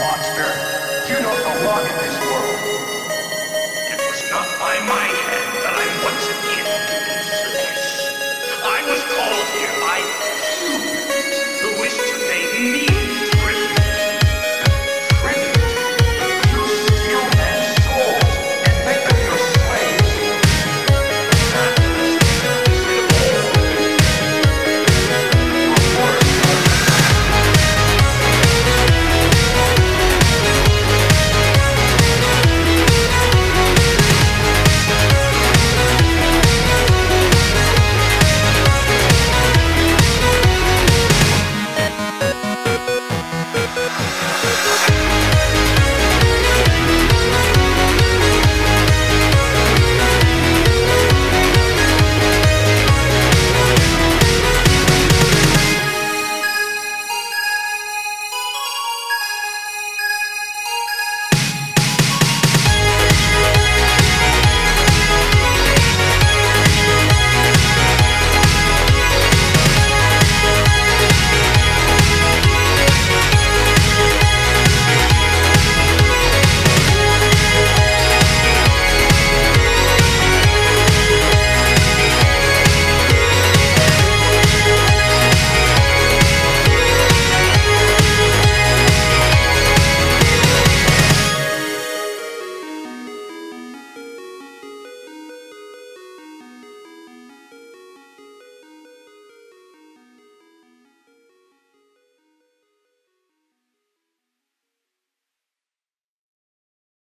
monster. You don't belong in this world. It was not my mind.